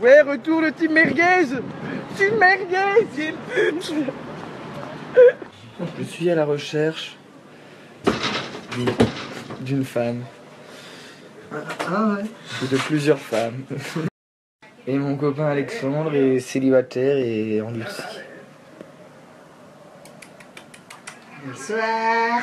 Ouais, retour le team merguez Team merguez Team pute Je suis à la recherche d'une femme. Ah ouais Ou de plusieurs femmes. Et mon copain Alexandre est célibataire et endurci. Bonsoir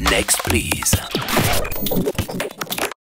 Next, please.